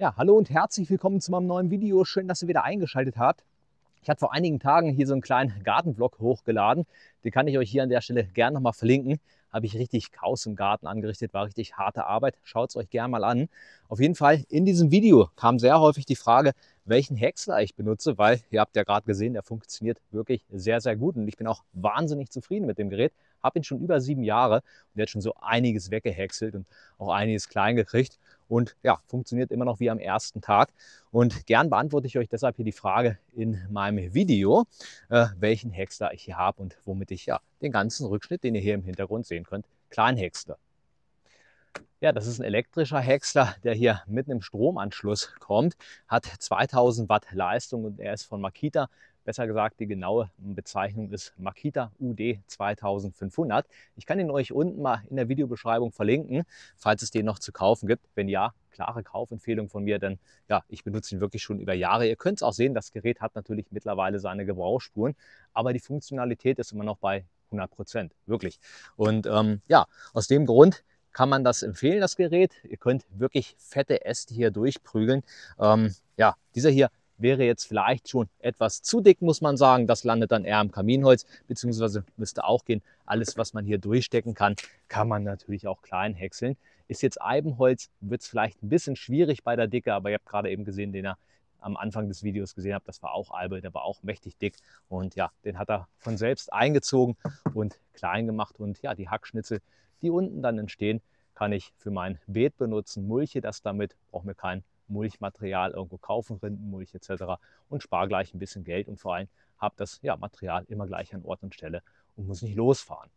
Ja, hallo und herzlich willkommen zu meinem neuen Video. Schön, dass ihr wieder eingeschaltet habt. Ich hatte vor einigen Tagen hier so einen kleinen Gartenvlog hochgeladen. Den kann ich euch hier an der Stelle gerne nochmal verlinken. Habe ich richtig Chaos im Garten angerichtet, war richtig harte Arbeit. Schaut es euch gerne mal an. Auf jeden Fall in diesem Video kam sehr häufig die Frage, welchen Häcksler ich benutze, weil ihr habt ja gerade gesehen, der funktioniert wirklich sehr, sehr gut und ich bin auch wahnsinnig zufrieden mit dem Gerät. Habe ihn schon über sieben Jahre und der hat schon so einiges weggehäckselt und auch einiges klein gekriegt und ja, funktioniert immer noch wie am ersten Tag. Und gern beantworte ich euch deshalb hier die Frage in meinem Video, äh, welchen Häcksler ich hier habe und womit ich ja den ganzen Rückschnitt, den ihr hier im Hintergrund sehen könnt, klein häcksle. Ja, das ist ein elektrischer Häcksler, der hier mitten im Stromanschluss kommt, hat 2000 Watt Leistung und er ist von Makita Besser gesagt, die genaue Bezeichnung ist Makita UD 2500. Ich kann ihn euch unten mal in der Videobeschreibung verlinken, falls es den noch zu kaufen gibt. Wenn ja, klare Kaufempfehlung von mir, denn ja, ich benutze ihn wirklich schon über Jahre. Ihr könnt es auch sehen, das Gerät hat natürlich mittlerweile seine Gebrauchsspuren, aber die Funktionalität ist immer noch bei 100 Prozent, wirklich. Und ähm, ja, aus dem Grund kann man das empfehlen, das Gerät. Ihr könnt wirklich fette Äste hier durchprügeln. Ähm, ja, dieser hier wäre jetzt vielleicht schon etwas zu dick, muss man sagen. Das landet dann eher am Kaminholz, beziehungsweise müsste auch gehen. Alles, was man hier durchstecken kann, kann man natürlich auch klein häckseln. Ist jetzt Eibenholz, wird es vielleicht ein bisschen schwierig bei der Dicke, aber ihr habt gerade eben gesehen, den er am Anfang des Videos gesehen habt, das war auch Albe, der war auch mächtig dick und ja, den hat er von selbst eingezogen und klein gemacht und ja, die Hackschnitzel, die unten dann entstehen, kann ich für mein Beet benutzen, mulche das damit, brauche mir kein Mulchmaterial irgendwo kaufen, Rindenmulch etc. und spare gleich ein bisschen Geld und vor allem habe das ja, Material immer gleich an Ort und Stelle und muss nicht losfahren.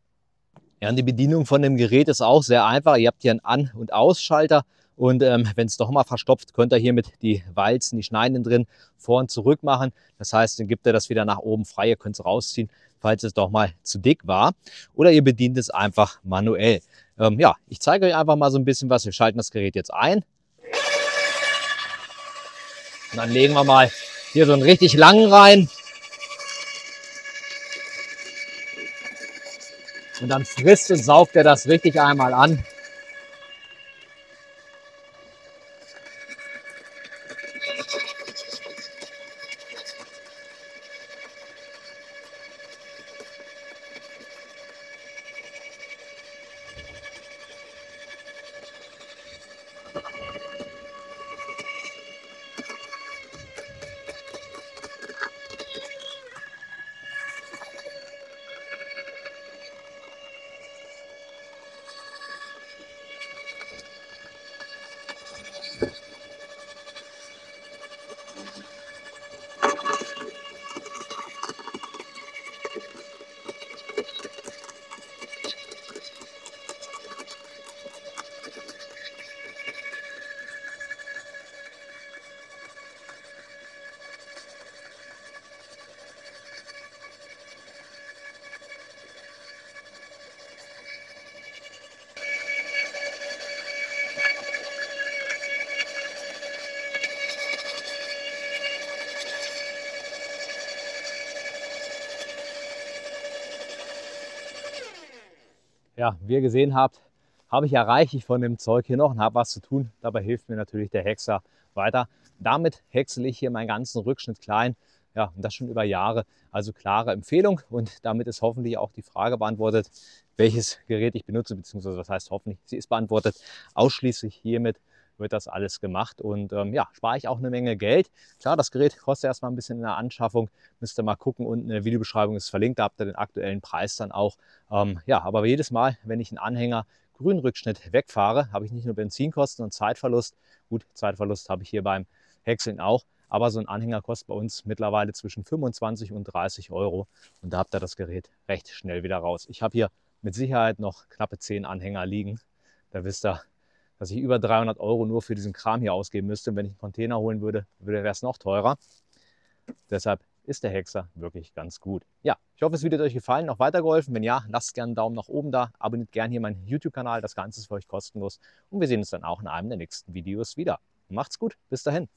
Ja, und die Bedienung von dem Gerät ist auch sehr einfach. Ihr habt hier einen An- und Ausschalter und ähm, wenn es doch mal verstopft, könnt ihr hier mit die Walzen, die Schneiden drin vor und zurück machen. Das heißt, dann gibt ihr das wieder nach oben frei. Ihr könnt es rausziehen, falls es doch mal zu dick war. Oder ihr bedient es einfach manuell. Ähm, ja, ich zeige euch einfach mal so ein bisschen was. Wir schalten das Gerät jetzt ein. Und dann legen wir mal hier so einen richtig langen rein. Und dann frisst und saugt er das richtig einmal an. Ja, wie ihr gesehen habt, habe ich ja reichlich von dem Zeug hier noch und habe was zu tun. Dabei hilft mir natürlich der Hexer weiter. Damit häcksel ich hier meinen ganzen Rückschnitt klein. Ja, und das schon über Jahre. Also klare Empfehlung und damit ist hoffentlich auch die Frage beantwortet, welches Gerät ich benutze, beziehungsweise was heißt hoffentlich, sie ist beantwortet. Ausschließlich hiermit wird das alles gemacht und ähm, ja, spare ich auch eine Menge Geld. Klar, das Gerät kostet erstmal ein bisschen in der Anschaffung, müsst ihr mal gucken, unten in der Videobeschreibung ist verlinkt, da habt ihr den aktuellen Preis dann auch. Ähm, ja, aber jedes Mal, wenn ich einen Anhänger Grünrückschnitt wegfahre, habe ich nicht nur Benzinkosten und Zeitverlust. Gut, Zeitverlust habe ich hier beim Häckseln auch, aber so ein Anhänger kostet bei uns mittlerweile zwischen 25 und 30 Euro und da habt ihr das Gerät recht schnell wieder raus. Ich habe hier mit Sicherheit noch knappe 10 Anhänger liegen. Da wisst ihr, dass ich über 300 Euro nur für diesen Kram hier ausgeben müsste. Wenn ich einen Container holen würde, wäre es noch teurer. Deshalb ist der Hexer wirklich ganz gut. Ja, ich hoffe, das Video hat euch gefallen, noch weitergeholfen. Wenn ja, lasst gerne einen Daumen nach oben da, abonniert gerne hier meinen YouTube-Kanal, das Ganze ist für euch kostenlos und wir sehen uns dann auch in einem der nächsten Videos wieder. Macht's gut, bis dahin.